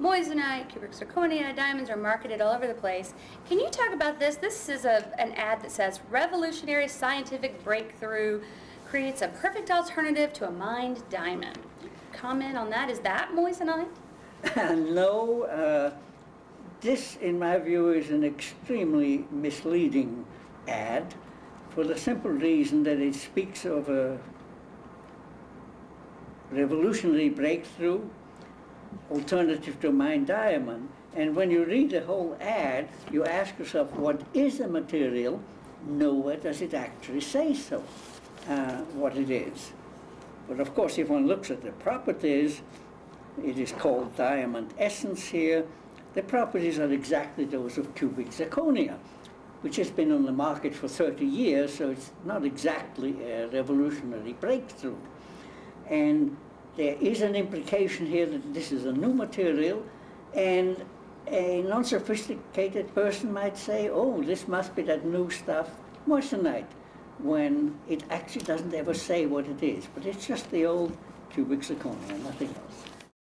moissanite, cubic zirconia, diamonds are marketed all over the place. Can you talk about this? This is a, an ad that says revolutionary scientific breakthrough creates a perfect alternative to a mined diamond. Comment on that? Is that moissanite? no, uh, this, in my view, is an extremely misleading ad for the simple reason that it speaks of a revolutionary breakthrough, alternative to mine diamond. And when you read the whole ad, you ask yourself, what is the material? Nowhere does it actually say so, uh, what it is. But of course, if one looks at the properties, it is called diamond essence here. The properties are exactly those of cubic zirconia, which has been on the market for 30 years, so it's not exactly a revolutionary breakthrough. And there is an implication here that this is a new material, and a non-sophisticated person might say, oh, this must be that new stuff, moissanite, when it actually doesn't ever say what it is. But it's just the old cubic zirconia, nothing else.